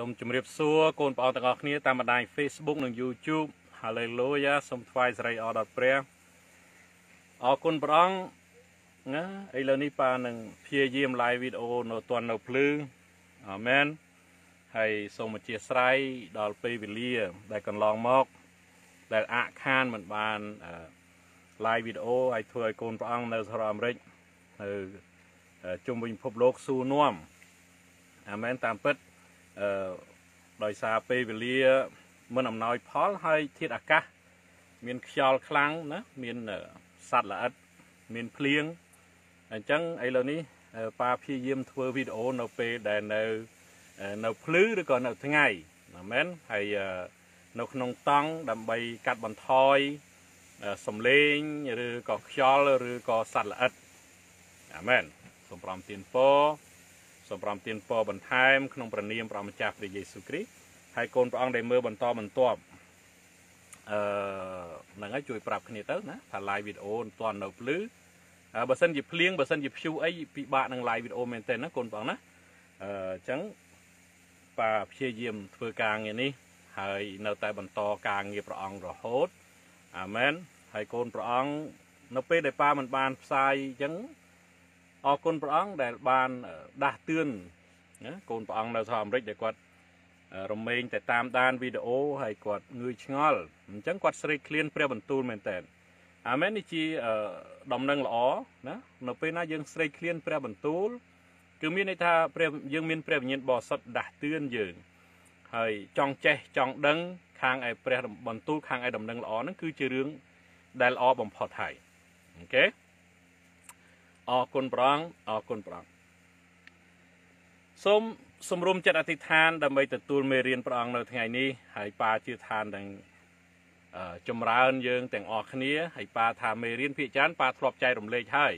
សូមជម្រាបសួរកូនប្អូនទាំងអស់គ្នាតាមបណ្ដាញ Facebook និង YouTube Hallelujah សូមថ្វាយសិរីអរដល់ព្រះអរគុណព្រះអង្គណាឥឡូវនេះប៉ានឹងព្យាយាម live វីដេអូនៅទាន់នៅភ្លឺអាមែនហើយសូមអធិស្ឋានដល់ពេលវេលា ដែលកន្លងមក ដែលអាក់ខានមិនបាន live វីដេអូឲ្យធ្វើឲ្យកូនព្រះអង្គនៅសហរដ្ឋអាមេរិកនៅជុំវិញពិភពលោកសួរនាំអាមែនតាមពិតអឺ ដោយសារពេលវេលា មិនអំណោយផលហើយធាតុអាកាស មានខ្យល់ខ្លាំងណាមានសត្វល្អិតមានភ្លៀងអញ្ចឹងឥឡូវនេះប៉ាព្យាយាមធ្វើវីដេអូនៅពេលដែលនៅនៅភ្លឺឬក៏នៅថ្ងៃអាមែនហើយនៅក្នុងតង់ដើម្បីកាត់បន្ថយសំឡេងឬក៏ខ្យល់ឬក៏សត្វល្អិតអាមែនសូមប្រំទានពរ សូមប្រំទានពរបន្ថែមក្នុងព្រះនាមព្រះម្ចាស់ព្រះយេស៊ូវគ្រីស្ទហើយកូនព្រះអង្គដែលមើលបន្តបន្ទាប់អឺហ្នឹងហើយជួយប្រាប់គ្នាទៅណាថា live វីដេអូមិនទាន់នៅភ្លឺបើសិនជាភ្លៀងបើសិនជាព្យុះអីពិបាកនឹង live វីដេអូមែនទែនណាកូនព្រះអង្គណាអឺអញ្ចឹងប៉ាព្យាយាមធ្វើការងារនេះ ហើយនៅតែបន្តការងារព្រះអង្គរហូតអាមែនហើយកូនព្រះអង្គនៅពេលដែលប៉ាមិនបានផ្សាយអញ្ចឹង អរគុណព្រះអង្គដែលបានដាស់តឿនណាកូនព្រះអង្គនៅសហរដ្ឋអាមេរិកដែលគាត់រមែងតែតាមដានវីដេអូហើយគាត់ងឿឆ្ងល់អញ្ចឹងគាត់ស្រេកឃ្លានព្រះបន្ទូលមែនតើអាមែននេះជាដំណឹងល្អណានៅពេលណាយើងស្រេកឃ្លានព្រះបន្ទូលគឺមានន័យថាព្រះយើងមានព្រះវិញ្ញាណបរិសុទ្ធដាស់តឿនយើងហើយចង់ចេះចង់ដឹង ខាងឯព្រះបន្ទូលខាងឯដំណឹងល្អហ្នឹងគឺជារឿងដែលល្អបំផុតហើយអូខេ អរគុណព្រះអង្គអរគុណព្រះអង្គសូមសម្រុំចិត្តអធិដ្ឋាន ដើម្បីទទួលមេរៀនព្រះអង្គនៅថ្ងៃនេះហើយប៉ាជឿថានឹងចម្រើនយើងទាំងអស់គ្នាហើយប៉ាថាមេរៀនភាគច្រើនប៉ាធ្លាប់ចែករំលែកហើយ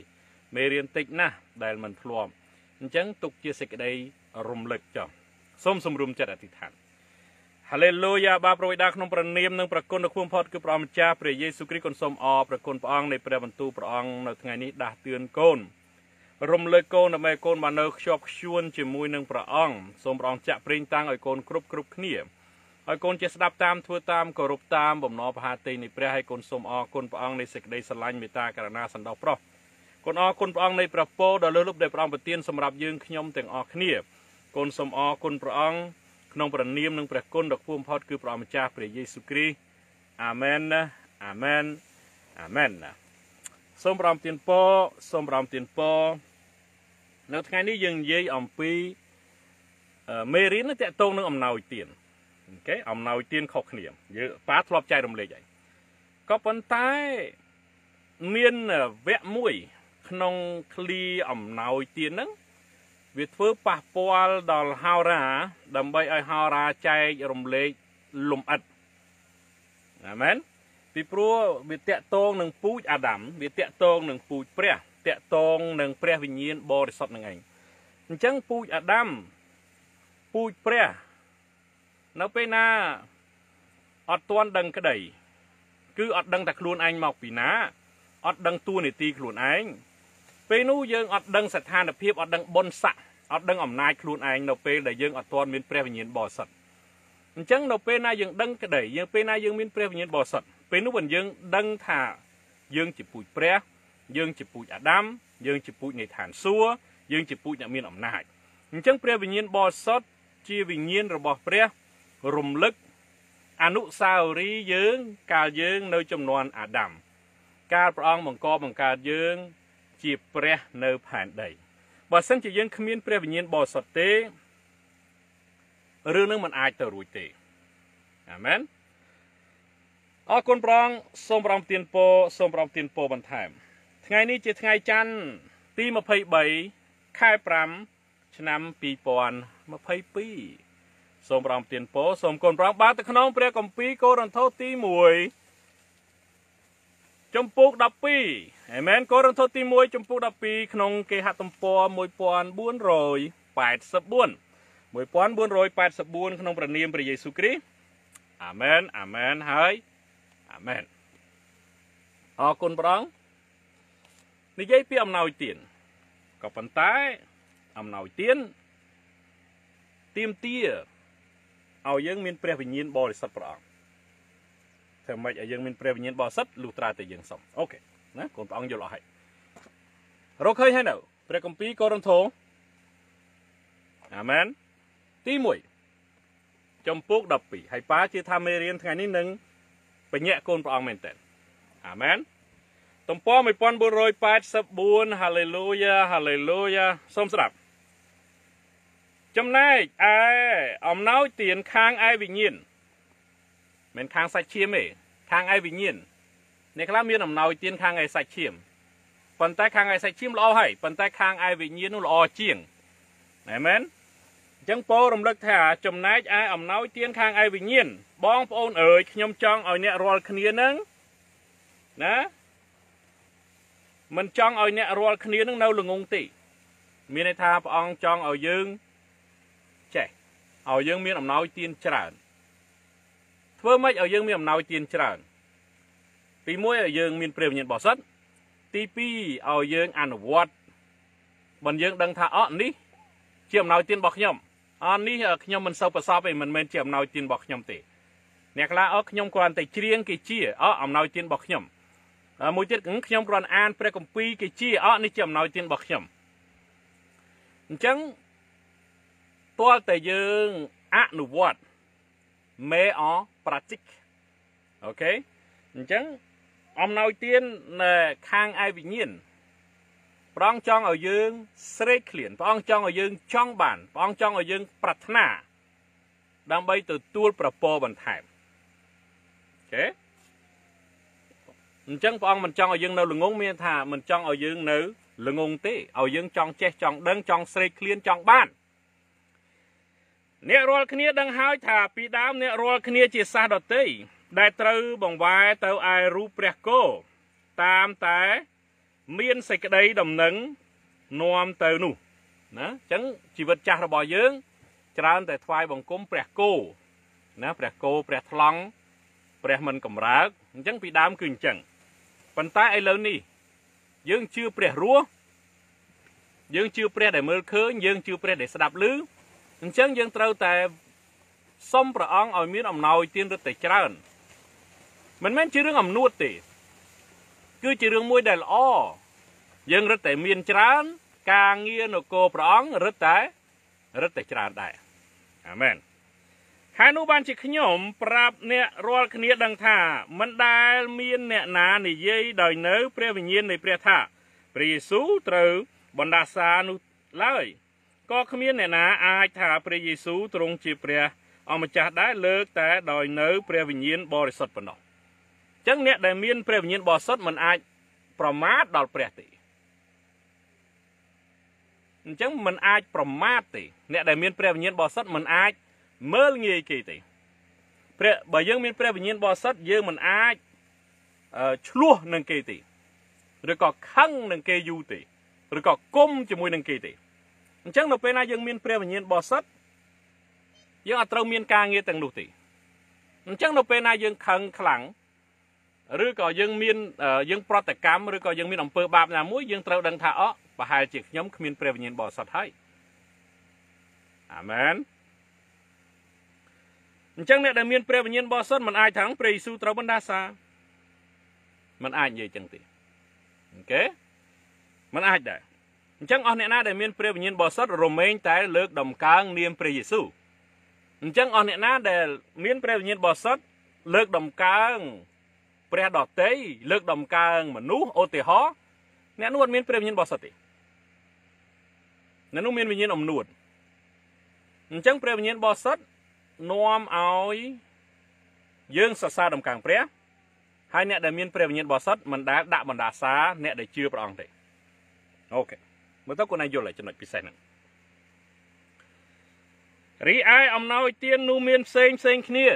មេរៀនតិចណាស់ដែលមិនធ្លាប់អញ្ចឹងទុកជាសេចក្តីរំលឹកចុះសូមសម្រុំចិត្តអធិដ្ឋាន ហាឡេលូយ៉ាបាប្រវិដាក្នុងព្រះនាមនិងព្រះគុណដ៏ខ្ពង់ផុតគឺព្រះម្ចាស់ព្រះយេស៊ូវគ្រីស្ទគុណសូមអរព្រះគុណព្រះអង្គនៃព្រះបន្ទូលព្រះអង្គនៅថ្ងៃនេះដាស់តឿនកូនរំលើកកូនដើម្បីកូនបាននៅខ្ជាប់ខ្ជួនជាមួយនឹងព្រះអង្គសូមព្រះអង្គចាក់ប្រេងតាំងឲ្យកូនគ្រប់គ្រប់គ្នាឲ្យកូនជាស្ដាប់តាមធ្វើតាមគោរពតាមបំណងបហាតីនៃព្រះហើយកូនសូមអរគុណព្រះអង្គនៃសេចក្តីស្រឡាញ់មេត្តាករុណាសន្តោសប្រោះកូនអរគុណព្រះអង្គនៃព្រះពរដ៏លើសលប់ដែលព្រះអង្គប្រទានសម្រាប់យើងខ្ញុំទាំងអស់គ្នាកូនសូមអរគុណព្រះអង្គ ក្នុងព្រះនាមនិងព្រះគុណដ៏ខ្ពង់ផុតគឺព្រះម្ចាស់ព្រះយេស៊ូវគ្រីស្ទអាមែនអាមែនអាមែនសូមប្រំទានពរសូមប្រំទានពរនៅថ្ងៃនេះយើងនិយាយអំពីមេរៀនតកតងនឹងអំណោយទានអូខេអំណោយទានខុសគ្នាយើងប៉ាធ្លាប់ចែករំលែកហើយក៏ប៉ុន្តែមានវគ្គមួយ ក្នុងឃ្លាអំណោយទានហ្នឹង វាធ្វើប៉ះពាល់ដល់ហោរា ដើម្បីឲ្យហោរាចែករំលែកលំអិតអាមែនពីព្រោះវាតកតងនឹងពូជអាដាមវាតកតងនឹងពូជព្រះតកតងនឹងព្រះវិញ្ញាណបរិសុទ្ធនឹងឯងអញ្ចឹងពូជអាដាមពូជព្រះនៅពេលណាអត់ទាន់ដឹងក្តី គឺអត់ដឹងតែខ្លួនឯងមកពីណាអត់ដឹងតួនាទីខ្លួនឯង ពេលនោះយើងអត់ដឹងស្ថានភាពអត់ដឹងបុណ្យស័ក្តិអត់ដឹងអំណាចខ្លួនឯងនៅពេលដែលយើងអត់ទាន់មានព្រះវិញ្ញាណបរិសុទ្ធអញ្ចឹងនៅពេលណាយើងដឹងក្តីយើងពេលណាយើងមានព្រះវិញ្ញាណបរិសុទ្ធពេលនោះយើងដឹងថាយើងជាពូជព្រះ យើងជាពូជអាដាមយើងជាពូជនៃឋានសួគ៌យើងជាពូជអ្នកមានអំណាចអញ្ចឹងព្រះវិញ្ញាណបរិសុទ្ធជាវិញ្ញាណរបស់ព្រះរំលឹកអនុស្សាវរីយ៍យើងកាលយើងនៅចំនួនអាដាមកាលព្រះអង្គបង្កបង្កើតយើង ជាព្រះនៅផែនដីបើសិនជាយើងគ្មានព្រះវិញ្ញាណបរិសុទ្ធទេរឿងនឹងមិនអាចទៅរួចទេអាមែនអរគុណប្រងសូមប្រងទានពរសូមប្រងទានពរបន្ថែម ថ្ងៃនេះជាថ្ងៃច័ន្ទទី23ខែ5ឆ្នាំ2022សូមប្រងទានពរសូមគុណប្រងបាទទៅក្នុងព្រះគម្ពីរកូរិនថូសទី1ចំពុក12 អាមែនកូរិនថូសទី1ចំពុក12ក្នុងគេហទំព័រ1484 1484ក្នុងព្រះនាមព្រះយេស៊ូវគ្រីស្ទអាមែនអាមែនហើយអាមែនអរគុណព្រះអង្គនិយាយពីអំណោយទានក៏ប៉ុន្តែអំណោយទានទៀមទាឲ្យយើងមានព្រះវិញ្ញាណបរិសុទ្ធព្រះអង្គធ្វើម៉េចឲ្យយើងមានព្រះវិញ្ញាណបរិសុទ្ធលុះត្រាតែយើងសុំអូខេ ណាកូនព្រះអង្គយល់អស់ហើយរកឃើញហើយនៅព្រះគម្ពីរកូរិនថូអាមែនទី1ចំពោក12ហើយប៉ាជឿថាមេរៀនថ្ងៃនេះនឹងបញ្ញាក់កូនព្រះអង្គមែនតើអាមែនទំព័រ1484ហាឡេលូយ៉ាហាឡេលូយ៉ាសូមស្ដាប់ចំណែកឯអំណោយទានខាងឯវិញ្ញាណមិនខាងសាច់ឈាមទេខាងឯវិញ្ញាណ អ្នកខ្លះមានអំណោយទានខាងឯសាច់ឈាមប៉ុន្តែខាងឯសាច់ឈាមល្អហើយប៉ុន្តែខាងឯវិញ្ញាណនោះល្អជាងអាមែនអញ្ចឹងពោរំលឹកថាចំណែកឯអំណោយទានខាងឯវិញ្ញាណបងប្អូនអើយខ្ញុំចង់ឲ្យអ្នករាល់គ្នានឹងណាមិនចង់ឲ្យអ្នករាល់គ្នានឹងនៅល្ងងទេមានន័យថាព្រះអង្គចង់ឲ្យយើងចេះឲ្យយើងមានអំណោយទានច្រើនធ្វើម៉េចឲ្យយើងមានអំណោយទានច្រើន ទី1ឲ្យយើងមានព្រះវិញ្ញាណបរិសុទ្ធទី2ឲ្យយើងអនុវត្តបើយើងដឹងថាអត់នេះជាអំណោយទានរបស់ខ្ញុំអត់នេះខ្ញុំមិនសូវប្រសពទេមិនមែនជាអំណោយទានរបស់ខ្ញុំទេអ្នកខ្លះអត់ខ្ញុំគ្រាន់តែច្រៀងគេជាអត់អំណោយទានរបស់ខ្ញុំមួយទៀតខ្ញុំគ្រាន់អានព្រះគម្ពីរគេជាអត់នេះជាអំណោយទានរបស់ខ្ញុំអញ្ចឹងទាល់តែយើងអនុវត្តមេអ practic អូខេអញ្ចឹង អំណោយទាននៅខាងឯវិញ្ញាណព្រះអង្គចង់ឲ្យយើងស្រេកឃ្លានព្រះអង្គចង់ឲ្យយើងចង់បានព្រះអង្គចង់ឲ្យយើង ប្រាថ្នា ដើម្បីទទួលប្រពរបន្ថែមអូខេអញ្ចឹងព្រះអង្គមិនចង់ឲ្យយើងនៅល្ងងមានថាមិនចង់ឲ្យយើងនៅល្ងងទេឲ្យយើងចង់ចេះចង់ដឹងចង់ស្រេកឃ្លានចង់បានអ្នករាល់គ្នាដឹងហើយថាពីដើមអ្នករាល់គ្នាជាសាសដតី ដែលត្រូវបង្វែរទៅឯរូបព្រះគោតាមតែមានសេចក្តីដំណឹងនាំទៅនោះណាអញ្ចឹងជីវិតចាស់របស់យើង ច្រើនតែថ្វាយបង្គំព្រះគោណាព្រះគោព្រះថ្លង់ព្រះមិនកំរើកអញ្ចឹងពីដើមគឺអញ្ចឹងប៉ុន្តែឥឡូវនេះ យើងជឿព្រះរស់យើងជឿព្រះដែលមើលឃើញយើងជឿព្រះដែលស្ដាប់ឮអញ្ចឹងយើងត្រូវតែសុំព្រះអង្គឲ្យមានអំណោយទានរឹតតែច្រើន មិនមែនជារឿងអំនួតទេ គឺជារឿងមួយដែលល្អយើងរឹតតែមានច្រើន ការងារនគរព្រះអង្គរឹតតែរឹតតែច្រើនដែរអាមែនហើយនោះបានជាខ្ញុំប្រាប់អ្នករាល់គ្នាដឹងថាមិនដែលមានអ្នកណានិយាយដោយនៅ ព្រះវិញ្ញាណនៃព្រះថាព្រះយេស៊ូវត្រូវបណ្ដាសានោះឡើយក៏គ្មានអ្នកណាអាចថាព្រះយេស៊ូវទ្រង់ជាព្រះអម្ចាស់ដែរលើកតែដោយនៅព្រះវិញ្ញាណបរិសុទ្ធប៉ុណ្ណោះអញ្ចឹងអ្នកដែលមានព្រះវិញ្ញាណបរិសុទ្ធមិនអាចប្រមាថដល់ព្រះទេអញ្ចឹងមិនអាចប្រមាថទេអ្នកដែលមានព្រះវិញ្ញាណបរិសុទ្ធមិនអាចមើលងាយគេទេព្រះបើយើងមានព្រះវិញ្ញាណបរិសុទ្ធយើងមិនអាចឆ្លោះនឹងគេទេឬក៏ខឹងនឹងគេយូរទេឬក៏គុំជាមួយនឹងគេទេអញ្ចឹងនៅពេលណាយើងមានព្រះវិញ្ញាណបរិសុទ្ធយើងអត់ត្រូវមានការងារទាំងនោះទេអញ្ចឹងនៅពេលណាយើងខឹងខ្លាំង ឬក៏យើងមានយើងប្រតិកម្មឬក៏យើងមានអំពើបាបណាមួយយើងត្រូវដឹងថាអប្រហែលជាខ្ញុំគ្មានព្រះវិញ្ញាណបរិសុទ្ធហើយអាមែនអញ្ចឹងអ្នកដែលមានព្រះវិញ្ញាណបរិសុទ្ធមិនអាចថាព្រះយេស៊ូវត្រូវបណ្ដាសាមិនអាចនិយាយចឹងទេអូខេមិនអាចដែរអញ្ចឹងអស់អ្នកណាដែលមានព្រះវិញ្ញាណបរិសុទ្ធរមែងតែលើកដំកើងនាមព្រះយេស៊ូវអញ្ចឹងអស់អ្នកណាដែលមានព្រះវិញ្ញាណបរិសុទ្ធលើកដំកើង ព្រះដតីលើកដំកើងមនុស្សឧទាហរណ៍អ្នកនោះអត់មានព្រះវិញ្ញាណបរិសុទ្ធទេអ្នកនោះមានវិញ្ញាណអំនួតអញ្ចឹងព្រះវិញ្ញាណបរិសុទ្ធនាំឲ្យយើងសរសើរដំកើងព្រះហើយអ្នកដែលមានព្រះវិញ្ញាណបរិសុទ្ធមិនដែលដាក់បណ្ដាសាអ្នកដែលជឿព្រះអង្គទេអូខេមើលទៅគាត់ណាយល់ចំណុចពិសេសហ្នឹងរីឯអំណោយទាននោះមានផ្សេងផ្សេងគ្នា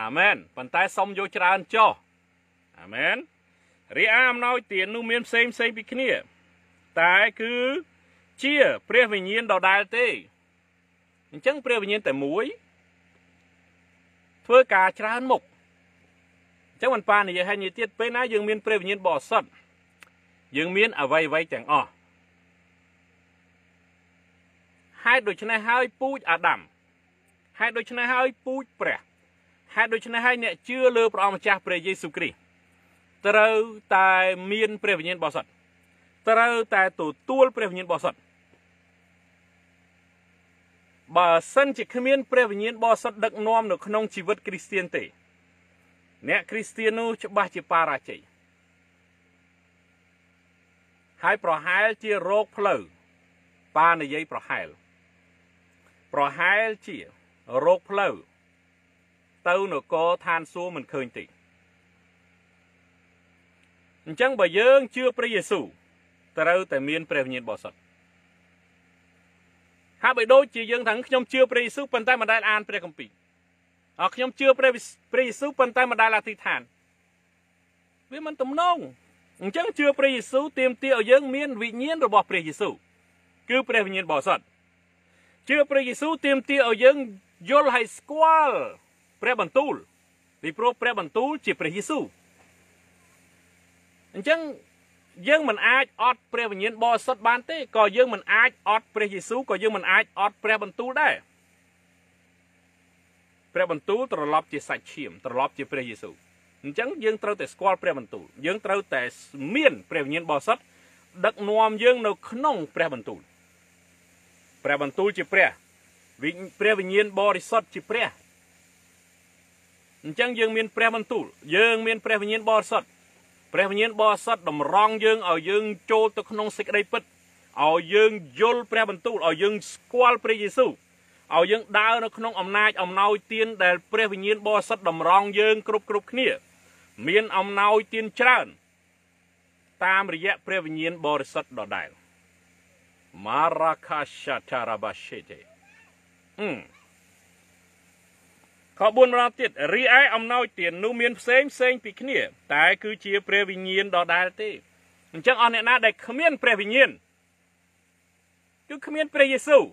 អាមែនប៉ុន្តែសុំយកច្រើនចោះ អាមែនរីឯអំណោយទាននោះមានផ្សេងផ្សេងពីគ្នា តែគឺជាព្រះវិញ្ញាណដដែលទេអញ្ចឹងព្រះវិញ្ញាណតែមួយធ្វើការច្រើនមុខអញ្ចឹងមិនប៉ានិយាយឲ្យនិយាយទៀតពេលណាយើងមានព្រះវិញ្ញាណបរិសុទ្ធយើងមានអវ័យអវ័យទាំងអស់ហេតុដូច្នេះហើយពូជអាដាមហេតុដូច្នេះហើយពូជព្រះហេតុដូច្នេះហើយអ្នកជឿលើព្រះអង្គម្ចាស់ព្រះយេស៊ូវគ្រីស្ទ ត្រូវតែមានព្រះវិញ្ញាណបរិសុទ្ធត្រូវតែទទួលព្រះវិញ្ញាណបរិសុទ្ធបើសិនជាគ្មានព្រះវិញ្ញាណបរិសុទ្ធដឹកនាំនៅក្នុងជីវិតគ្រីស្ទានទេ អ្នកគ្រីស្ទាននោះច្បាស់ជាបរាជ័យហើយប្រហែលជារោគផ្លូវប៉ានិយាយប្រហែល ប្រហែលជារោគផ្លូវទៅនគរឋានសួគ៌មិនឃើញទេ អញ្ចឹងបើយើងជឿព្រះយេស៊ូវត្រូវតែមានព្រះវិញ្ញាណបរិសុទ្ធហាក់បីដូចជាយើងថាខ្ញុំជឿព្រះយេស៊ូវប៉ុន្តែមិនដែលអានព្រះគម្ពីរអខ្ញុំជឿព្រះព្រះយេស៊ូវប៉ុន្តែមិនដែលអធិដ្ឋានវាមិនទំនងអញ្ចឹងជឿព្រះយេស៊ូវទាមទារឲ្យយើងមានវិញ្ញាណរបស់ព្រះយេស៊ូវគឺព្រះវិញ្ញាណបរិសុទ្ធជឿព្រះយេស៊ូវទាមទារឲ្យយើងយល់ហើយស្គាល់ព្រះបន្ទូលពីព្រោះព្រះបន្ទូលជាព្រះយេស៊ូវ អញ្ចឹងយើងមិនអាចអត់ព្រះវិញ្ញាណបរិសុទ្ធបានទេក៏យើងមិនអាចអត់ព្រះយេស៊ូវក៏យើងមិនអាចអត់ព្រះបន្ទូលដែរព្រះបន្ទូលត្រឡប់ជាសាច់ឈាមត្រឡប់ជាព្រះយេស៊ូវអញ្ចឹងយើងត្រូវតែស្គាល់ព្រះបន្ទូលយើងត្រូវតែមានព្រះវិញ្ញាណបរិសុទ្ធដឹកនាំយើងនៅក្នុងព្រះបន្ទូលព្រះបន្ទូលជាព្រះព្រះវិញ្ញាណបរិសុទ្ធជាព្រះអញ្ចឹងយើងមានព្រះបន្ទូលយើងមានព្រះវិញ្ញាណបរិសុទ្ធ ព្រះវិញ្ញាណបរិសុទ្ធតម្រង់យើងឲ្យយើងចូលទៅក្នុងសេចក្តីពិតឲ្យយើងយល់ព្រះបន្ទូលឲ្យយើងស្គាល់ព្រះយេស៊ូវឲ្យយើងដើរនៅក្នុងអំណាចអំណោយទានដែលព្រះវិញ្ញាណបរិសុទ្ធតម្រង់យើងគ្រប់គ្រប់គ្នា មានអំណោយទានច្រើន តាមរយៈព្រះវិញ្ញាណបរិសុទ្ធដដែល Marakasha Tarabashete អឺ ខ4ម្ដងទៀតរីឯអំណោយទាននោះមានផ្សេងផ្សេងពីគ្នា តែគឺជាព្រះវិញ្ញាណដដែលទេអញ្ចឹងអស់អ្នកណាដែលគ្មានព្រះវិញ្ញាណគឺគ្មានព្រះយេស៊ូវ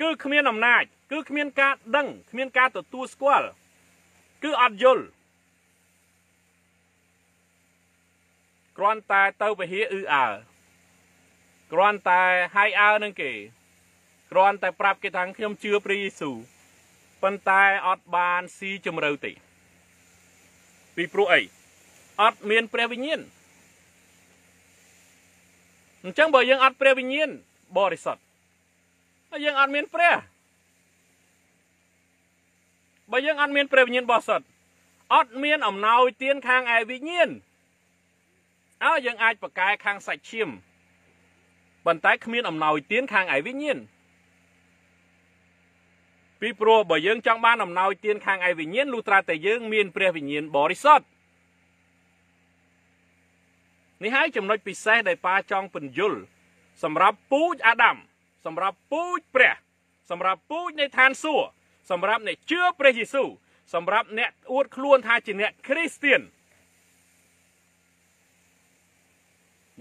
គឺគ្មានអំណាច គឺគ្មានការដឹងគ្មានការទទួលស្គាល់គឺអត់យល់គ្រាន់តែទៅពហិអ៊ឺអើគ្រាន់តែហើយអើនឹងគេគ្រាន់តែប្រាប់គេថាខ្ញុំជឿព្រះយេស៊ូវ ប៉ុន្តែអត់បានស៊ីជម្រៅទេពីព្រោះអីអត់មានព្រះវិញ្ញាណអញ្ចឹងបើយើងអត់ព្រះវិញ្ញាណបរិសុទ្ធហើយយើងអត់មានព្រះបើយើងអត់មានព្រះវិញ្ញាណបរិសុទ្ធអត់មានអំណោយទានខាងឯវិញ្ញាណអើយើងអាចប្រកែខាងសាច់ឈាមប៉ុន្តែគ្មានអំណោយទានខាងឯវិញ្ញាណ ពីព្រោះបើយើងចង់បានអំណោយទានខាងឯវិញ្ញាណលុះត្រាតែយើងមានព្រះវិញ្ញាណបរិសុទ្ធនេះហើយចំណុចពិសេសដែលប៉ាចង់ពន្យល់សម្រាប់ពូជអាដាមសម្រាប់ពូជព្រះ សម្រាប់ពូជនៃឋានសួគ៌សម្រាប់អ្នកជឿព្រះយេស៊ូវសម្រាប់អ្នកអួតខ្លួនថាជាអ្នកគ្រីស្ទៀន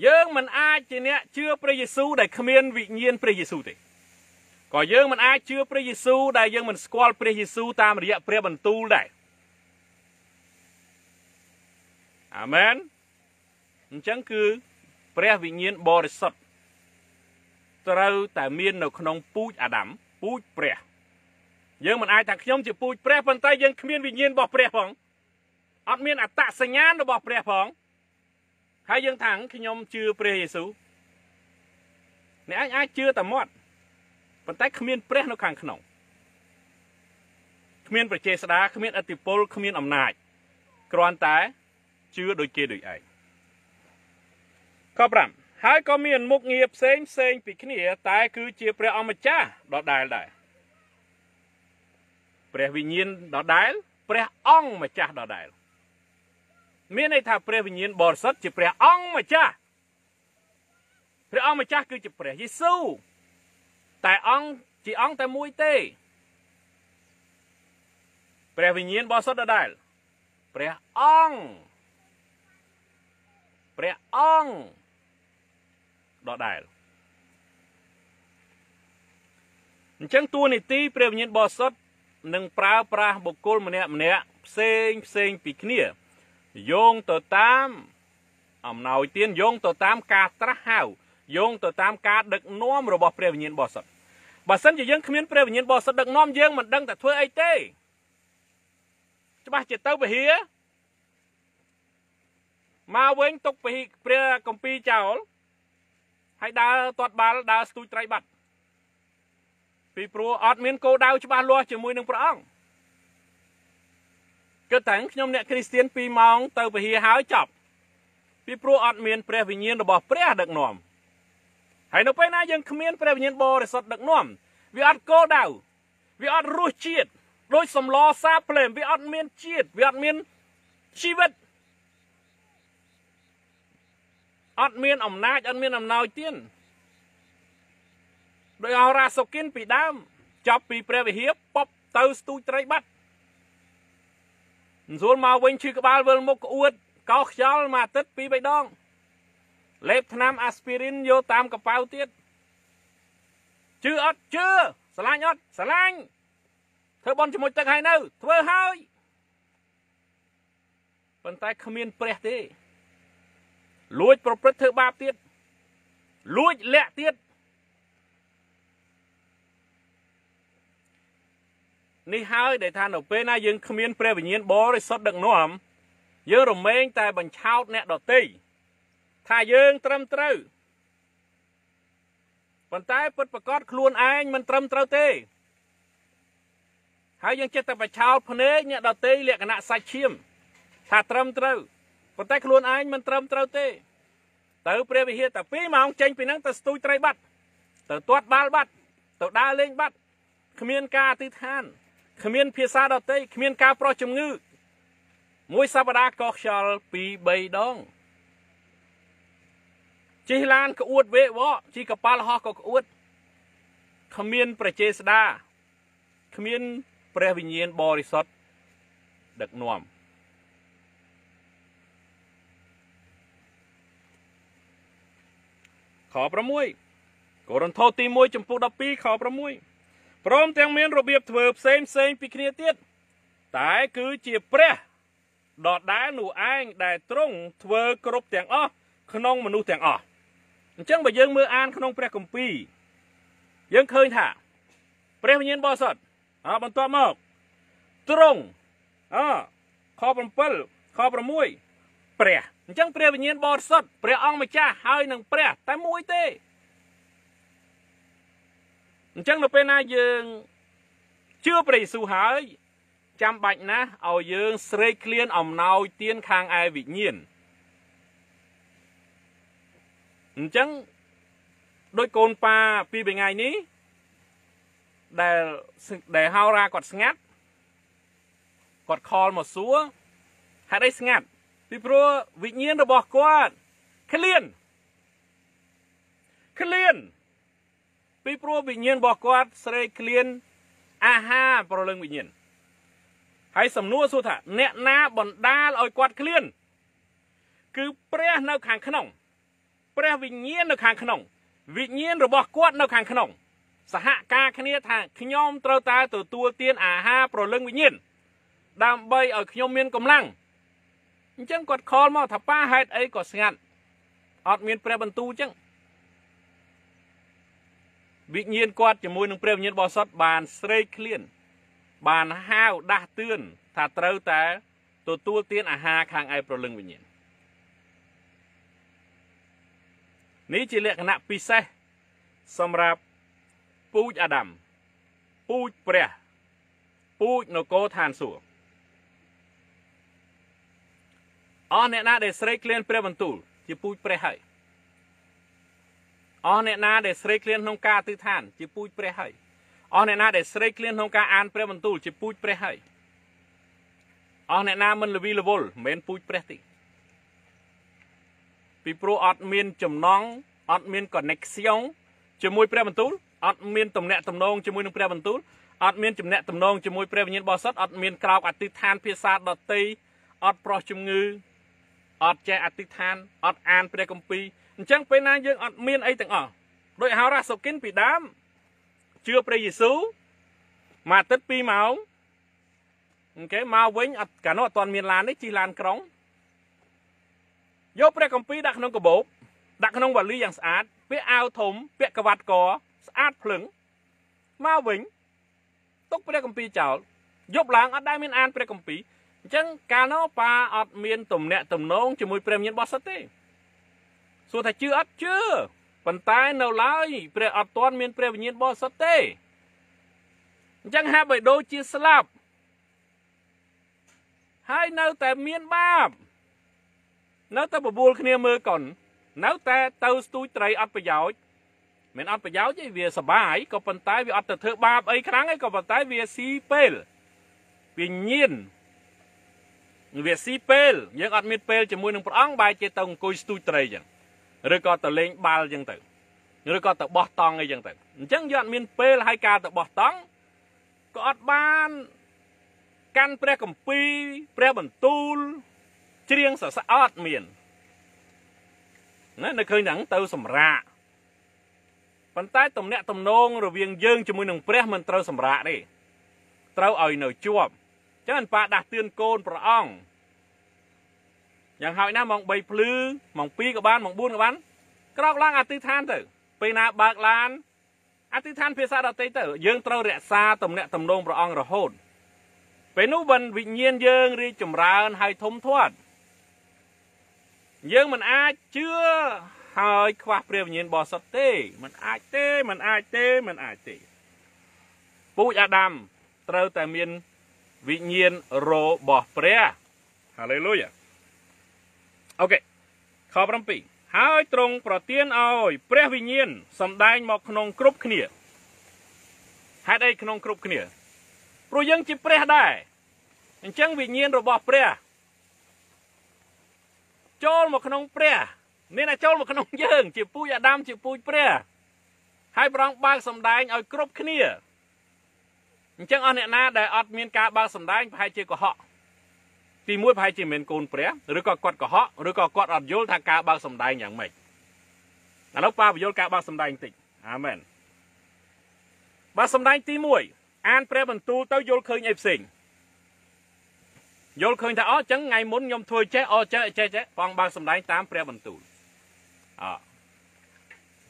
យើងមិនអាចជាអ្នកជឿព្រះយេស៊ូវដែលគ្មានវិញ្ញាណព្រះយេស៊ូវទេ ក៏យើងមិនអាចជឿព្រះយេស៊ូវដែលយើងមិនស្គាល់ព្រះយេស៊ូវតាមរយៈព្រះបន្ទូលដែរអាមែនអញ្ចឹងគឺព្រះវិញ្ញាណបរិសុទ្ធត្រូវតែមាននៅក្នុងពូជអាដាមពូជព្រះយើងមិនអាចថាខ្ញុំជាពូជព្រះប៉ុន្តែយើងគ្មានវិញ្ញាណរបស់ព្រះផងអត់មានអត្តសញ្ញាណរបស់ព្រះផងហើយយើងថាខ្ញុំជឿព្រះយេស៊ូវអ្នកអាចអាចជឿតែមាត់ ប៉ុន្តែគ្មានព្រះនៅខាងក្នុងគ្មានប្រជាស្ដាគ្មានអធិពលគ្មានអំណាចគ្រាន់តែជឿដូចគេដូចឯងខ5ហើយក៏មានមុខងារផ្សេងផ្សេងពីគ្នា តែ គឺជាព្រះអម្ចាស់ដដែលដែរព្រះវិញ្ញាណដដែលព្រះអង្គម្ចាស់ដដែលមានន័យថាព្រះវិញ្ញាណបរិសុទ្ធជាព្រះអង្គម្ចាស់ព្រះអង្គម្ចាស់គឺជាព្រះយេស៊ូវ តែអង្គជាអង្គតែមួយទេព្រះវិញ្ញាណបរិសុទ្ធដដែលព្រះអង្គព្រះអង្គដដែលអញ្ចឹងតួនាទីព្រះវិញ្ញាណបរិសុទ្ធនឹងប្រើប្រាស់បុគ្គលម្នាក់ម្នាក់ផ្សេងផ្សេងពីគ្នាយោងទៅតាមអំណោយទានយោងទៅតាមការត្រាស់ហៅ យោងទៅតាមការដឹកនាំរបស់ព្រះវិញ្ញាណបរិសុទ្ធបើសិនជាយើងគ្មានព្រះវិញ្ញាណបរិសុទ្ធដឹកនាំយើងមិនដឹងតែធ្វើអីទេច្បាស់ជាទៅពហិមកវិញទុកពហិព្រះកំពីចោលហើយដើរទាត់បាល់ដើរស្ទូចត្រីបាត់ពីព្រោះអត់មានគោលដៅច្បាស់លាស់ជាមួយនឹងព្រះអង្គគិតតែខ្ញុំអ្នកគ្រីស្ទៀន2ម៉ោងទៅពហិហើយចប់ពីព្រោះអត់មានព្រះវិញ្ញាណរបស់ព្រះដឹកនាំ ហើយនៅពេលណាយើងគ្មានព្រះវិញ្ញាណបរិសុទ្ធដឹកនាំវាអត់គោលដៅវាអត់រសជាតិដូចសំឡសាភ្លេមវាអត់មានជាតិវាអត់មានជីវិតអត់មានអំណាចអត់មានអំណោយទានដោយអរ៉ាសុគិនពីដើមចាប់ពីព្រះវិហារប៉ុបទៅស្ទូចត្រីបាត់មិនស្រួលមកវិញឈឺក្បាលវិលមុខក្អួតកោខ្យល់មួយអាទិត្យពីរបីដង លេបថ្នាំអាស្ពីរីនយកតាមកប៉ៅទៀតជឿអត់ជឿស្រឡាញ់អត់ស្រឡាញ់ធ្វើបន់ជាមួយទឹកហើយនៅ ធ្វើហើយប៉ុន្តែគ្មានព្រះទេ លួចប្រព្រឹត្តធ្វើបាបទៀតលួចលាក់ទៀតនេះហើយដែលថានៅពេលណាយើងគ្មានព្រះវិញ្ញាណបរិសុទ្ធដឹកនាំយើងរមែងតែបញ្ឆោតអ្នកដទៃ ថាយើងត្រឹមត្រូវប៉ុន្តែពិតប្រកបខ្លួនឯងមិនត្រឹមត្រូវទេហើយយើងចិត្តតែបឆោតភ្នែកអ្នកដតីលក្ខណៈសាច់ឈាមថាត្រឹមត្រូវប៉ុន្តែខ្លួនឯងមិនត្រឹមត្រូវទេ ទៅព្រះវិហារតែ2ម៉ោងចេញពីហ្នឹងទៅស្ទូចត្រីបាត់ទៅទាត់បាល់បាត់ទៅដើរលេងបាត់គ្មានការអធិដ្ឋានគ្មានភាសាដតីគ្មានការប្រោះជំងឺមួយសប្តាហ៍កោខ្យល់2 3ដង ជិះឡានក្អួតវេវកជិះកប៉ាល់ហោះក៏ក្អួតគ្មានប្រជាស្ដាគ្មានព្រះវិញ្ញាណបរិសុទ្ធដឹកនាំខ6កូរិនថូសទី1ចំពុះ12ខ6ព្រមទាំងមានរបៀបធ្វើផ្សេងផ្សេងពីគ្នាទៀតតែគឺជាព្រះដដែលនោះឯងដែលទ្រង់ធ្វើគ្រប់ទាំងអស់ក្នុងមនុស្សទាំងអស់ អញ្ចឹងបើយើងមើលអានក្នុងព្រះគម្ពីរយើងឃើញថា ព្រះវិញ្ញាណបរិសុទ្ធអបន្ទាប់មកត្រង់អខ7ខ6ព្រះអញ្ចឹងព្រះវិញ្ញាណបរិសុទ្ធព្រះអង្គម្ចាស់ហើយនឹងព្រះតែមួយទេអញ្ចឹងនៅពេលណាយើងជឿព្រះយេស៊ូវហើយចាំបាច់ណាស់ឲ្យយើងស្រេកឃ្លានអំណោយទានខាងឯវិញ្ញាណ អញ្ចឹងដោយកូនប៉ាពីរថ្ងៃនេះដែលដែលហៅរ៉ាគាត់ស្ងាត់គាត់ខលមកសួរហេតុអីស្ងាត់ពីព្រោះវិញ្ញាណរបស់គាត់ឃ្លានឃ្លានពីព្រោះវិញ្ញាណរបស់គាត់ស្រេកឃ្លានអាហារប្រលឹងវិញ្ញាណហើយសំណួរសួរថា អ្នកណាបណ្ដាលឲ្យគាត់ឃ្លានគឺព្រះនៅខាងក្នុង ព្រះវិញ្ញាណនៅខាងក្នុងវិញ្ញាណរបស់គាត់នៅខាងក្នុង សហការគ្នាថាខ្ញុំត្រូវតែទទួលទានអាហារប្រលឹងវិញ្ញាណដើម្បីឲ្យខ្ញុំមានកម្លាំងអញ្ចឹងគាត់ខលមកថាប៉ាហេតុអីក៏ស្ងាត់អត់មានព្រះបន្ទូលអញ្ចឹងវិញ្ញាណគាត់ជាមួយនឹងព្រះវិញ្ញាណបរិសុទ្ធបានស្រេកឃ្លាន បានហាវដាស់តឿនថាត្រូវតែទទួលទានអាហារខាងឯប្រលឹងវិញ្ញាណ នេះជាលក្ខណៈពិសេសសម្រាប់ពូជអាដាមពូជព្រះពូជនគរឋានសួគ៌អស់អ្នកណាដែលស្រេកឃ្លានព្រះបន្ទូលជាពូជព្រះហើយអស់អ្នកណាដែលស្រេកឃ្លានក្នុងការអធិដ្ឋាន ជាពូជព្រះហើយអស់អ្នកណាដែលស្រេកឃ្លានក្នុងការអានព្រះបន្ទូលជាពូជព្រះហើយអស់អ្នកណាមិនលវីលវល់មិនមែនពូជព្រះទេ ពីព្រោះអត់មានចំណងអត់មាន connection ជាមួយព្រះបន្ទូលអត់មានទំនាក់ទំនងជាមួយនឹងព្រះបន្ទូលអត់មានចំណែកទំនងជាមួយព្រះវិញ្ញាណបរិសុទ្ធអត់មានក្រោកអធិដ្ឋានភាសាដតីអត់ប្រោះជំងឺអត់ចេះអធិដ្ឋានអត់អានព្រះគម្ពីរអញ្ចឹងពេលណាយើងអត់មានអីទាំងអស់ដោយហៅរ៉ាសូគិនពីដើមជឿព្រះយេស៊ូវមួយអាទិត្យ2ម៉ោងអូខេមកវិញអត់កាលនោះអត់ទាន់មានឡាននេះជិះឡានក្រុង យកព្រះគម្ពីរដាក់ក្នុងកាបូបដាក់ក្នុងវ៉ាលីយ៉ាងស្អាតពាក់អាវធំពាក់ក្រវ៉ាត់កស្អាតភ្លឹងមកវិញទុកព្រះគម្ពីរចោលយប់ឡើងអត់ដែលមានអានព្រះគម្ពីរអញ្ចឹងកាលនោះប៉ាអត់មានទំនាក់ទំនងជាមួយព្រះវិញ្ញាណបរិសុទ្ធទេសួរថាជឿអត់ជឿប៉ុន្តែនៅឡើយព្រះអត់ទាន់មានព្រះវិញ្ញាណបរិសុទ្ធទេអញ្ចឹងហាក់បីដូចជាស្លាប់ហើយនៅតែមានបាប នៅតែបបួលគ្នាមើលកុននៅតែទៅស្ទូចត្រីអត់ប្រយោជន៍មិនអត់ប្រយោជន៍ទេវាសបាយក៏ប៉ុន្តែវាអត់ទៅធ្វើបាបអីខ្លាំងឯងក៏ប៉ុន្តែវាស៊ីពេលវាញៀនវាស៊ីពេលយើងអត់មានពេលជាមួយនឹងព្រះអង្គបែរជាទៅអង្គុយស្ទូចត្រីចឹងឬក៏ទៅលេងបាល់ចឹងទៅឬក៏ទៅបោះតង់អីចឹងទៅអញ្ចឹងយើងអត់មានពេលឲ្យការទៅបោះតង់ក៏អត់បានកាន់ព្រះគម្ពីរព្រះបន្ទូល ច្រៀងសរសើរអត់មានណានៅឃើញហ្នឹងទៅសម្រាកប៉ុន្តែទំនាក់ទំនងរវាងយើងជាមួយនឹងព្រះមិនត្រូវសម្រាកទេត្រូវឲ្យនៅជាប់ចឹងប៉ាដាស់តឿនកូនព្រះអង្គយ៉ាងហោចណាស់ម៉ោង3ភ្លឺម៉ោង2ក៏បានម៉ោង4ក៏បានក្រោកឡើងអធិដ្ឋានទៅ ពេលណាបើកឡានអធិដ្ឋានភាសាដទៃទៅយើងត្រូវរក្សាទំនាក់ទំនងព្រះអង្គរហូតពេលនោះបានវិញ្ញាណយើងរីកចម្រើនហើយធំធាត់ យើងមិនអាចជឿហើយខ្វះព្រះវិញ្ញាណបរិសុទ្ធទេมันអាចទេมันអាចទេมันអាចទេពូជអាដាមត្រូវតែមានវិញ្ញាណរបស់ព្រះហាឡេលូយ៉ាអូខេខ7ហើយទ្រង់ប្រទានឲ្យព្រះវិញ្ញាណសម្ដែងមកក្នុងគ្រប់គ្នាហេតុអីក្នុងគ្រប់គ្នាព្រោះយើងជាព្រះដែរអញ្ចឹងវិញ្ញាណរបស់ព្រះ ចូលមកក្នុងព្រះមានតែចូលមកក្នុងយើង ជាពូជអាដាមជាពូជព្រះហើយប្រងបើកសម្ដែងឲ្យគ្រប់គ្នាអញ្ចឹងអស់អ្នកណាដែលអត់មានការបើកសម្ដែងប្រហែលជាកុហកទីមួយប្រហែលជាមិនកូនព្រះឬក៏គាត់កុហកឬក៏គាត់អត់យល់ថាការបើកសម្ដែងយ៉ាងម៉េចឥឡូវប៉ាបញ្យល់ការបើកសម្ដែងបន្តិចអាមែនបើសម្ដែងទី1អានព្រះបន្ទូលទៅយល់ឃើញអីផ្សេង យល់ឃើញថាអូអញ្ចឹងថ្ងៃមុនខ្ញុំធ្វើចេះអូចេះចេះចេះបងបើកសម្ដែងតាមព្រះបន្ទូលអ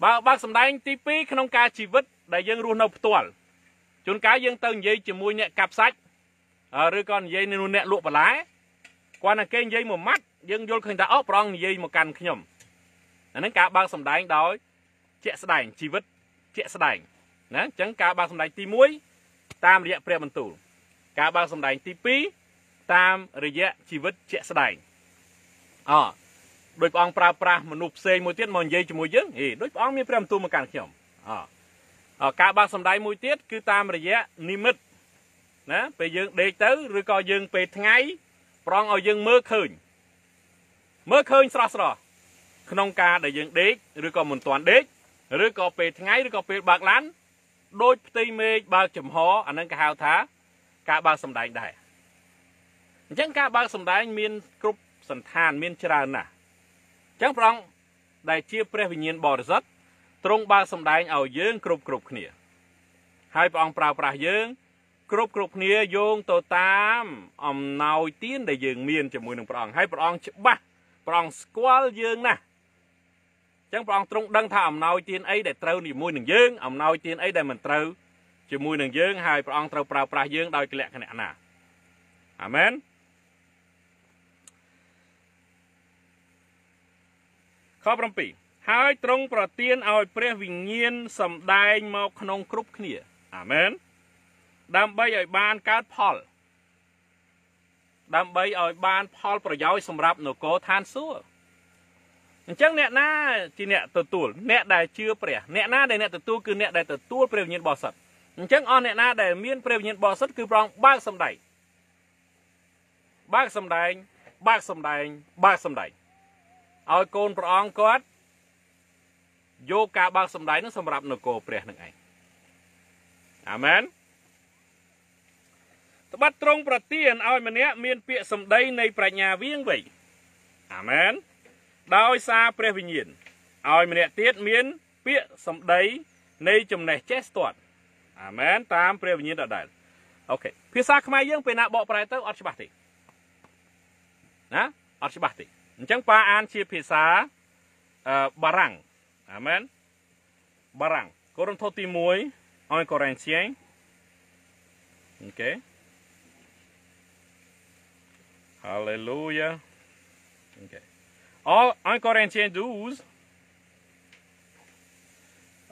បើបើកសម្ដែងទី2ក្នុងការជីវិតដែលយើងរស់នៅផ្ទាល់ជួនកាលយើងទៅនិយាយជាមួយអ្នកកាប់សាច់ឬក៏និយាយនឹងអ្នកលក់បន្លែគាត់តែគេនិយាយមួយម៉ាត់យើងយល់ឃើញថាអូប្រងនិយាយមកកាន់ខ្ញុំអាហ្នឹងការបើកសម្ដែងដោយជាក់ស្ដែងជីវិតជាក់ស្ដែងណាអញ្ចឹងការបើកសម្ដែងទី1តាមរយៈព្រះបន្ទូលការបើកសម្ដែងទី2 តាមរយៈជីវិតជាក់ស្ដែងអដោយព្រះអង្គប្រើប្រាស់មនុស្សផ្សេងមួយទៀតមកនិយាយជាមួយយើងហេដោយព្រះអង្គមានព្រះបន្ទូលមកកាន់ខ្ញុំអការបើកសម្ដែងមួយទៀតគឺតាមរយៈនិមិត្តណាពេលយើងដេកទៅឬក៏យើងពេលថ្ងៃប្រងឲ្យយើងមើលឃើញមើលឃើញស្រស់ស្រស់ក្នុងការដែលយើងដេកឬក៏មិនទាន់ដេកឬក៏ពេលថ្ងៃឬក៏ពេលបើកឡានដូចផ្ទៃមេឃបើកចំហអានឹងគេហៅថា ការបើកសម្ដែងដែរ អញ្ចឹងការបើកសម្ដែងមានគ្រប់សន្តានមានច្រើនណាស់អញ្ចឹងប្រងដែលជាព្រះវិញ្ញាណបរិសុទ្ធទ្រង់បើកសម្ដែងឲ្យយើងគ្រប់គ្រប់គ្នា ហើយព្រះអង្គប្រើប្រាស់យើង គ្រប់គ្រប់គ្នាយោងទៅតាមអំណោយទានដែលយើងមានជាមួយនឹងព្រះអង្គហើយព្រះអង្គច្បាស់ព្រះអង្គស្គាល់យើងណាស់អញ្ចឹងព្រះអង្គទ្រង់ដឹងថាអំណោយទានអីដែលត្រូវជាមួយនឹងយើងអំណោយទានអីដែលមិនត្រូវជាមួយនឹងយើងហើយព្រះអង្គត្រូវប្រើប្រាស់យើងដោយកលក្ខណៈណាអាមែន ខ7ហើយទ្រង់ប្រទានឲ្យព្រះវិញ្ញាណសម្ដែងមកក្នុងគ្រប់គ្នាអាមែនដើម្បីឲ្យបានកើតផល ដើម្បីឲ្យបានផលប្រយោជន៍សម្រាប់នគរឋានសួគ៌អញ្ចឹងអ្នកណាជាអ្នកទទួលអ្នកដែលជឿព្រះអ្នកណាដែលអ្នកទទួលគឺអ្នកដែលទទួលព្រះវិញ្ញាណបរិសុទ្ធអញ្ចឹងអស់អ្នកណាដែលមានព្រះវិញ្ញាណបរិសុទ្ធគឺប្រងបើកសម្ដែងបើកសម្ដែងបើកសម្ដែងបើកសម្ដែង ឲ្យកូនព្រះអង្គគាត់យកការបើកសម្ដែងនោះសម្រាប់នគរព្រះនឹងឯងអាមែនត្បិតត្រង់ប្រទានឲ្យម្នាក់មានពាក្យសម្ដីនៃប្រាជ្ញាវៀងវៃអាមែនដោយសារព្រះវិញ្ញាណឲ្យម្នាក់ទៀតមានពាក្យសម្ដីនៃចំណេះចេះស្ទាត់អាមែនតាមព្រះវិញ្ញាណដដែលokay ភាសាខ្មែរយើងពេលណាបកប្រែទៅអត់ច្បាស់ទេណាអត់ច្បាស់ទេ អញ្ចឹងប៉ាអានជាភាសាអឺបារាំងអាមែនបារាំងកូរិនថូសទី1 1 Corinthiens. OK. Alléluia. OK. 1 Corinthiens 12,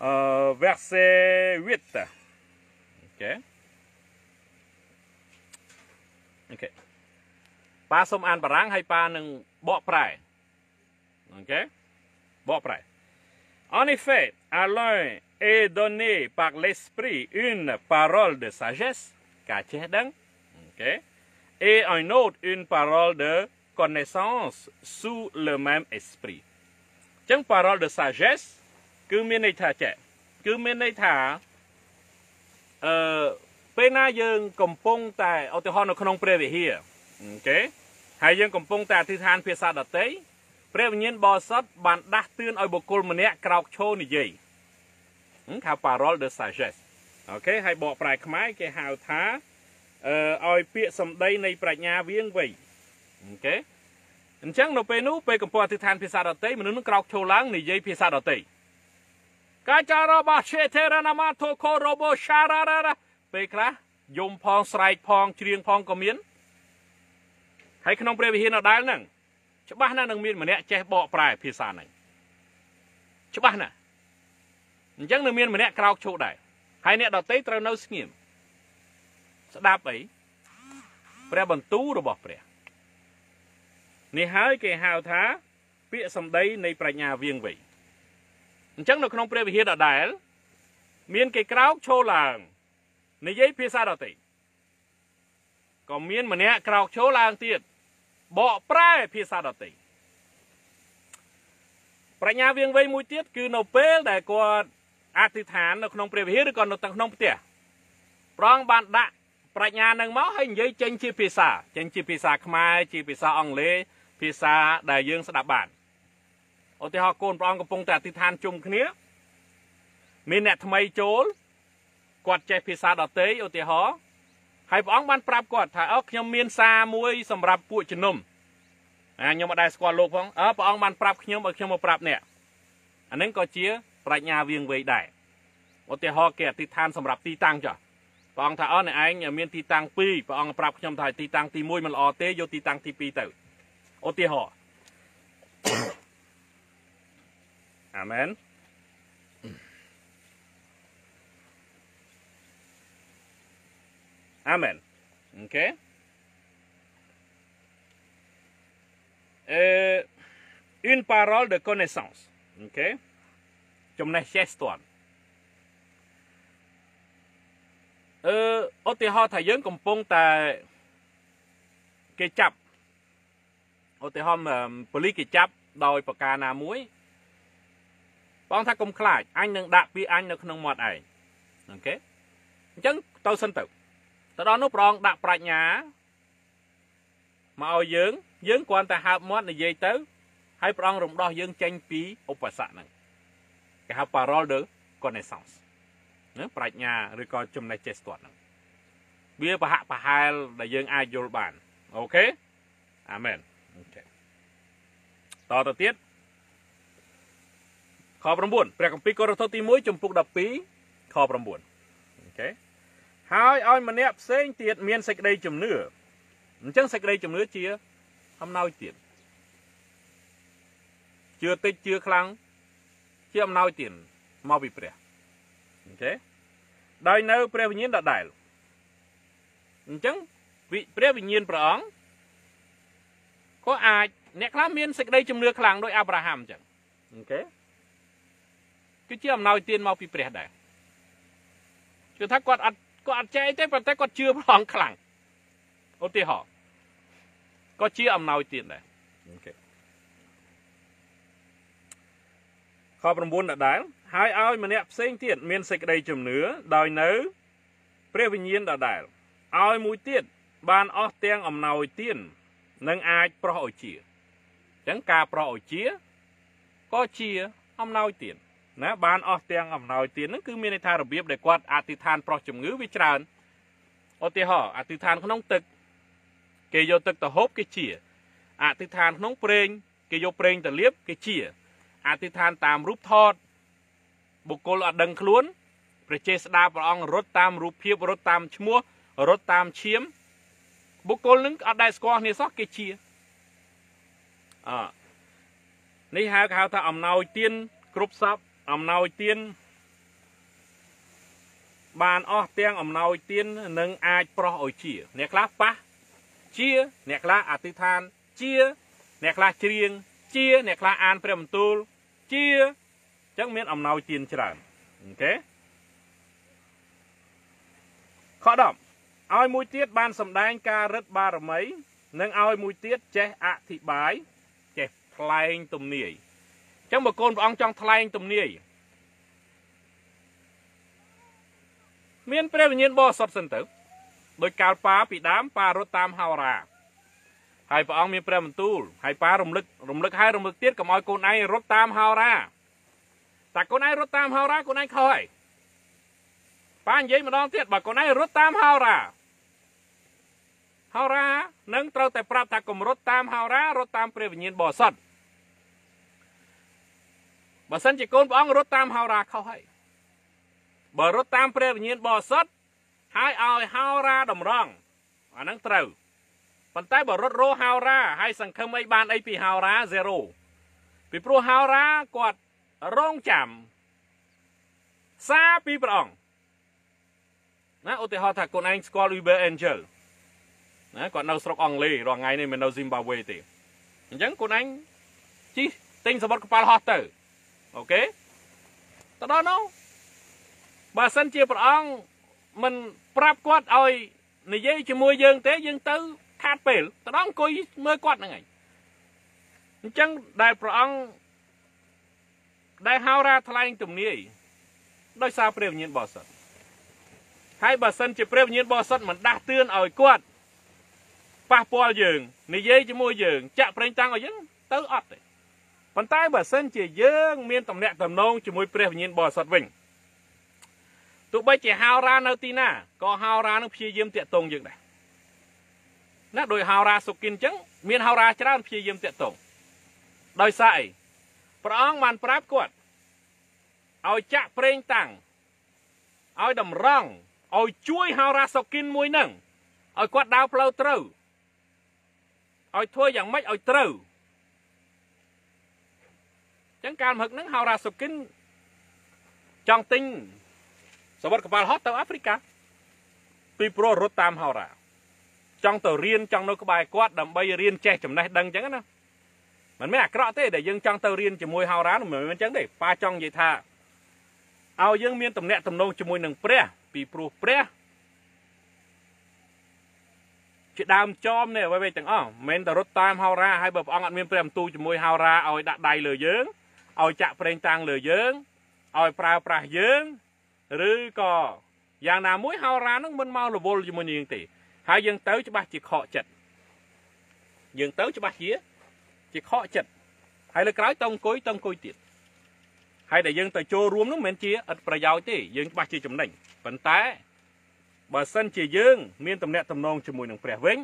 euh, verset 8. OK. OK. ប៉ាសូមអានបារាំងហើយប៉ានឹង បកប្រែអូខេបកប្រែ En effet, à l'un est donné par l'esprit une parole de sagesse, ការចេះដឹងអូខេ et un autre une parole de connaissance sous le même esprit ចឹង parole de sagesse គឺមានន័យថាចេះគឺមានន័យថាអឺពេលណាយើងកំពុងតែឧទាហរណ៍នៅក្នុងព្រះវិហារអូខេ ហើយយើងកំពុងតែអធិដ្ឋានភាសាដតីព្រះវិញ្ញាណបរិសុទ្ធបានដាស់តឿនឲ្យបុគ្គលម្នាក់ក្រោកឈរនិយាយហៅ parole de sagesse អូខេហើយបកប្រែខ្មែរគេហៅថាអឺឲ្យពាក្យសម្ដីនៃប្រាជ្ញាវៀងវៃអូខេអញ្ចឹងនៅពេលនោះពេលកំពុងអធិដ្ឋានភាសាដតីមនុស្សនឹងក្រោកឈរឡើងនិយាយភាសាដតីកាចារបាឆេតេរណាម៉ាថូខូរ៉ូបូឆារ៉ារ៉ាពេលខ្លះយំផងស្រែកផងច្រៀងផងក៏មាន ហើយក្នុងព្រះវិហារដដែលហ្នឹងច្បាស់ណាស់នឹងមានម្នាក់ចេះបកប្រែភាសាហ្នឹងច្បាស់ណាស់អញ្ចឹងនឹងមានម្នាក់ក្រោកឈរដែរហើយអ្នកដតីត្រូវនៅស្ងៀមស្ដាប់អីព្រះបន្ទូលរបស់ព្រះនេះហើយគេហៅថាពាក្យសម្ដីនៃប្រាជ្ញាវៀងវៃអញ្ចឹងនៅក្នុងព្រះវិហារដដែលមានគេក្រោកឈរឡើងនិយាយភាសាដទៃ ក៏មានម្នាក់ក្រោកឈរឡើងទៀតបកប្រែភាសាដទៃប្រាជ្ញាវៀងវៃមួយទៀតគឺនៅពេលដែលគាត់អធិដ្ឋាននៅក្នុងព្រះវិហារឬក៏នៅក្នុងផ្ទះប្រងបានដាក់ប្រាជ្ញានឹងមកហើយនិយាយចេញជាភាសាចេញជាភាសាខ្មែរជាភាសាអង់គ្លេសភាសាដែលយើងស្ដាប់បានឧទាហរណ៍កូនព្រះអង្គកំពុងតែអធិដ្ឋានជុំគ្នាមានអ្នកថ្មីចូលគាត់ចេះភាសាដទៃឧទាហរណ៍ ហើយព្រះអង្គបានប្រាប់គាត់ថាអើខ្ញុំមានសារមួយសម្រាប់ពួកជំនុំអាខ្ញុំមិនដែលស្គាល់លោកផងអើព្រះអង្គបានប្រាប់ខ្ញុំឲ្យខ្ញុំមកប្រាប់អ្នកអានឹងក៏ជា ប្រាជ្ញាវៀងវៃដែរឧទាហរណ៍គេអធិដ្ឋានសម្រាប់ទីតាំងចុះព្រះអង្គថាអើអ្នកឯងមានទីតាំង2ព្រះអង្គប្រាប់ខ្ញុំថាទីតាំងទី1មិនល្អទេយកទីតាំងទី2ទៅឧទាហរណ៍អាមែន Amen. OK? Euh, une parole de connaissance. OK? ចំណេះចេះស្ទាត់អឺឧទាហរណ៍ថាយើងកំពុងតែគេចាប់ឧទាហរណ៍ប៉ូលីសគេចាប់ដោយប្រការណាមួយបងថាកុំខ្លាចអញនឹងដាក់ពីអញនៅក្នុងមាត់ឯងអូខេអញ្ចឹងទៅសិនទៅ ទៅដល់នោះព្រះអង្គដាក់ប្រាជ្ញាមកឲ្យយើងយើងគ្រាន់តែហើបមាត់និយាយទៅហើយព្រះអង្គរំដោះយើងចេញពីឧបសគ្គហ្នឹងគេហៅ parole de connaissance ណាប្រាជ្ញាឬក៏ចំណេះចេះស្ទាត់ហ្នឹងវាប្រហាក់ប្រហែលដែលយើងអាចយល់បានអូខេអាមែនអូខេតទៅទៀតខ9ព្រះគម្ពីរកូរិនថូសទី1ចំពុក12ខ9អូខេ ហើយឲ្យម្នាក់ផ្សេងទៀតមានសេចក្តីជំនឿអញ្ចឹងសេចក្តីជំនឿជាអំណោយទៀតជឿតិចជឿខ្លាំងជាអំណោយទៀតមកពីព្រះអូខេដោយនៅព្រះវិញ្ញាណដដែលអញ្ចឹងព្រះវិញ្ញាណព្រះអង្គក៏អាចអ្នកខ្លះមានសេចក្តីជំនឿខ្លាំងដោយអាប់រ៉ាហាំអញ្ចឹងអូខេគឺជាអំណោយទានមកពីព្រះដែរគឺថាគាត់អត់ គាត់អត់ចេះទេប៉ុន្តែគាត់ជឿព្រះអង្គខ្លាំងឧទាហរណ៍ក៏ជាអំណោយទៀតដែរអូខេខ9ដដែលហើយឲ្យម្នាក់ផ្សេងទៀតមានសេចក្តីជំនឿដោយនៅ ព្រះវិញ្ញាណដដែលឲ្យមួយទៀតបានអស់ទាំងអំណោយទាននឹងអាចប្រោះឲ្យជាអញ្ចឹងការប្រោះឲ្យជាក៏ជាអំណោយទាន ណាបានអស់ទាំងអំណោយទានហ្នឹងគឺមានន័យថារបៀបដែលគាត់អធិដ្ឋានប្រោះជំងឺវាច្រើនឧទាហរណ៍អធិដ្ឋានក្នុងទឹក គេយកទឹកទៅហូបគេជាអធិដ្ឋានក្នុងប្រេង គេយកប្រេងទៅលាបគេជាអធិដ្ឋានតាមរូបថតបុគ្គលអត់ដឹងខ្លួនព្រះចេស្តាព្រះអង្គរត់តាមរូបភាពរត់តាមឈ្មោះរត់តាមឈាមបុគ្គលនឹងអត់ដែលស្គាល់គ្នាសោះគេជាអនេះហៅគេហៅថាអំណោយទានគ្រប់សព អំណោយទានបានអស់ទាំងអំណោយទាននឹងអាចប្រោះឲ្យជា អ្នកខ្លះប៉ះជា អ្នកខ្លះអធិដ្ឋានជា អ្នកខ្លះច្រៀងជា អ្នកខ្លះអានព្រះបន្ទូលជាអញ្ចឹងមានអំណោយទានច្រើនអូខេខ10ឲ្យមួយទៀតបានសម្ដែងការរឹតបារមី និងឲ្យមួយទៀតចេះអធិប្បាយចេះថ្លែងទំនាយអញ្ចឹងបើកូនព្រះអង្គចង់ថ្លែងទំនាយមានព្រះវិញ្ញាណបរិសុទ្ធសិនទៅដោយកាលប៉ាពីដើមប៉ារត់តាមហោរាហើយព្រះអង្គមានព្រះបន្ទូលហើយប៉ារំលឹករំលឹកហើយរំលឹកទៀតកុំឲ្យកូនឯងរត់តាមហោរាតែកូនឯងរត់តាមហោរាកូនឯងខុសហើយប៉ានិយាយម្ដងទៀតបើកូនឯងរត់តាមហោរាហោរានឹងត្រូវតែប្រាប់ថាកុំរត់តាមហោរារត់តាមព្រះវិញ្ញាណបរិសុទ្ធ បើសិនជាកូនព្រះអង្គរត់តាមហោរាខុសហើយបើរត់តាមព្រះវិញ្ញាណបរិសុទ្ធហើយឲ្យហោរាតម្រង់អាហ្នឹងត្រូវប៉ុន្តែបើរត់រោហោរាហើយសង្ឃឹមអីបានអីពីហោរា0ពីព្រោះហោរាគាត់រងចាំសារពីព្រះអង្គណាឧទាហរណ៍ថាកូនឯងស្គាល់ Uber Angel ណាគាត់នៅស្រុកអង់គ្លេសរាល់ថ្ងៃនេះមិននៅ Zimbabwe ទេអញ្ចឹងកូនឯងជិះទិញសមុទ្រកប៉ាល់ហោះទៅ អូខេទៅដល់នោះបើសិនជាព្រះអង្គមិនប្រាប់គាត់ឲ្យនិយាយជាមួយយើងទេយើងទៅខាតពេលទៅដល់អង្គុយមើលគាត់ហ្នឹងឯងអញ្ចឹងដែលព្រះអង្គដែលហៅរាថ្លែងទំនាយដោយសារព្រះវិញ្ញាណបរិសុទ្ធហើយបើសិនជាព្រះវិញ្ញាណបរិសុទ្ធមិនដាស់តឿនឲ្យគាត់ប៉ះពាល់យើងនិយាយជាមួយយើងចាក់ប្រេងតាំងឲ្យយើងទៅអត់ទេ ប៉ុន្តែបើសិនជាយើងមានតំណែងតំណងជាមួយព្រះវិញ្ញាណបរិសុទ្ធវិញទោះបីជាហោរានៅទីណាក៏ហោរានឹងព្យាយាមតាក់ទងយើងដែរណាដោយហោរាសុគិនអញ្ចឹងមានហោរាច្រើនព្យាយាមតាក់ទងដោយសារអីព្រះអង្គបានប្រាប់គាត់ឲ្យចាក់ប្រេងតាំងឲ្យតម្រង់ឲ្យជួយហោរាសុគិនមួយនឹងឲ្យគាត់ដើរផ្លូវត្រូវឲ្យធ្វើយ៉ាងម៉េចឲ្យត្រូវអញ្ចឹងការមហឹកនឹងហោរាសុគិនចង់ទិញសវត្ថកប៉ាល់ហោះទៅអាហ្វ្រិកាពីព្រោះរត់តាមហោរាចង់ទៅរៀនចង់នៅក្បែរគាត់ដើម្បីរៀនចេះចំណេះដឹងអញ្ចឹងណាមិនមែនអាក្រក់ទេដែលយើងចង់ទៅរៀនជាមួយហោរាមិនមែនអញ្ចឹងទេប៉ាចង់និយាយថាឲ្យយើងមានតំណែងតំណងជាមួយនឹងព្រះ ពីព្រោះព្រះជាដើមចោមនេះអ្វីៗទាំងអស់មិនមែនតែរត់តាមហោរាហើយបើព្រះអង្គអត់មានព្រះបន្ទូលជាមួយហោរាឲ្យដាក់ដៃលើយើង ឲ្យចាក់ប្រេងតាំងលើយើងឲ្យប្រើប្រាស់យើងឬក៏យ៉ាងណាមួយហោរានឹងមិនមករវល់ជាមួយនឹងយើងទេហើយយើងទៅច្បាស់ជាខកចិត្តយើងទៅច្បាស់ជាជាខកចិត្តហើយលើក្រោយតអង្គុយតអង្គុយទៀតហើយដែលយើងទៅចូលរួមនោះមិនមែនជាឥតប្រយោជន៍ទេយើងច្បាស់ជាចំណេញប៉ុន្តែបើសិនជាយើង មានតំណែងតំណងជាមួយនឹងព្រះវិញ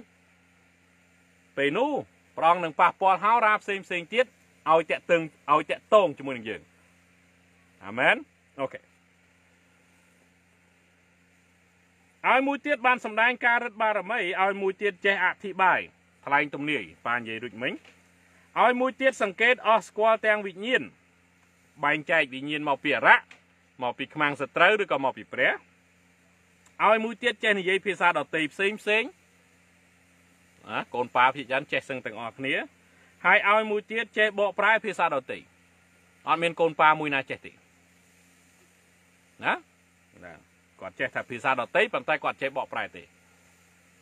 ពេលនោះព្រះអង្គនឹងប៉ះពាល់ហោរាផ្សេងផ្សេងទៀត ឲ្យតាក់ទងឲ្យតាក់ទងជាមួយនឹងយើងអាមែនអូខេឲ្យមួយទៀតបានសម្ដែងការរឹតបារមីឲ្យមួយទៀតចេះអធិប្បាយថ្លែងទំនាយប៉ានិយាយរួចមិញឲ្យមួយទៀតសង្កេតអស់ស្គាល់ទាំងវិញ្ញាណបែងចែកវិញ្ញាណមកពីអរៈមកពីខ្មាំងសត្រូវឬក៏មកពីព្រះឲ្យមួយទៀតចេះនិយាយភាសាដទៃផ្សេងផ្សេងណាកូនប៉ាភិជាច្រើនចេះសឹងទាំងអស់គ្នា ហើយឲ្យមួយទៀតចេះបកប្រែភាសាដទៃអត់មានកូនប៉ាមួយណាចេះទេណាណាគាត់ចេះថាភាសាដទៃប៉ុន្តែគាត់ចេះបកប្រែទេ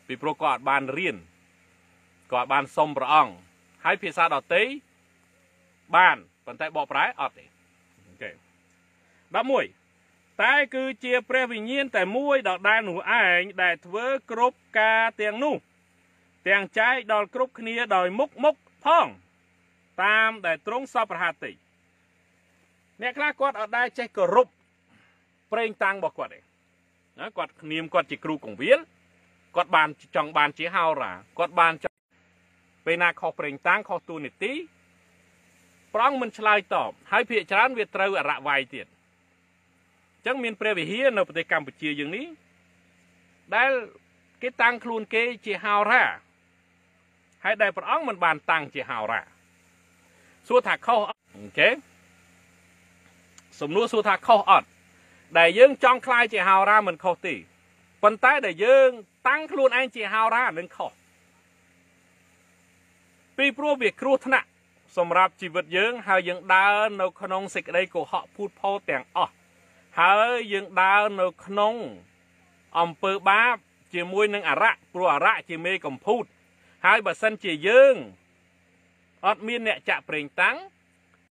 ពីព្រោះគាត់អត់បានរៀនគាត់បានសុំព្រះអង្គហើយភាសាដទៃបានប៉ុន្តែបកប្រែអត់ទេអូខេ11តែគឺជាព្រះវិញ្ញាណតែមួយដដែលនោះឯងដែលធ្វើគ្រប់ការទាំងនោះ ទាំងចែកដល់គ្រប់គ្នាដោយមុខមុខ ផង តាមដែលទ្រង់សពរហតិអ្នកខ្លះគាត់អត់ដែលចេះគោរពប្រេងតាំងរបស់គាត់ទេណាគាត់គ្នាមគាត់ជាគ្រូកងវិលគាត់បានចង់បានជាហោរាគាត់បានចង់ពេលណាខុសប្រេងតាំងខុសទូនីតិប្រងមិនឆ្លើយតបហើយភាកច្រើនវាត្រូវអរៈវាយទៀតចឹងមានព្រះវិហារនៅប្រទេសកម្ពុជាយើងនេះដែលគេតាំងខ្លួនគេជាហោរា ហើយដែលព្រះអង្គមិនបានតាំងជាហោរាសួរថាខុសអូខេសំណួរសួរថាខុសអត់ដែលយើងចង់ខ្លាយជាហោរាមិនខុសទេប៉ុន្តែដែលយើងតាំងខ្លួនឯងជាហោរានឹងខុសពីព្រោះវាគ្រោះថ្នាក់សម្រាប់ជីវិតយើង ហើយយើងដើរនៅក្នុងសេចក្តីកុហកភូតផោទាំងអស់ហើយយើងដើរនៅក្នុងអំពើបាបជាមួយនឹងអរៈព្រោះអរៈជាមេកំពូត ហើយបើសិនជាយើងអត់មានអ្នកចាក់ប្រេងតាំង